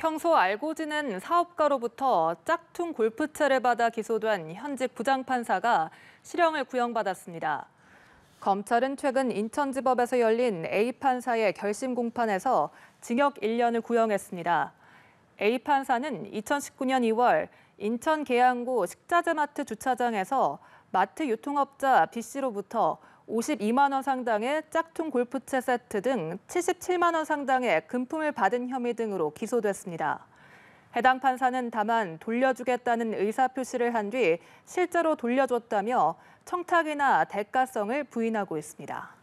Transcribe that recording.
평소 알고 지낸 사업가로부터 짝퉁 골프채를 받아 기소된 현직 부장판사가 실형을 구형받았습니다. 검찰은 최근 인천지법에서 열린 A판사의 결심 공판에서 징역 1년을 구형했습니다. A판사는 2019년 2월 인천 계양구 식자재마트 주차장에서 마트 유통업자 B씨로부터 52만 원 상당의 짝퉁 골프채 세트 등 77만 원 상당의 금품을 받은 혐의 등으로 기소됐습니다. 해당 판사는 다만 돌려주겠다는 의사표시를 한 뒤 실제로 돌려줬다며 청탁이나 대가성을 부인하고 있습니다.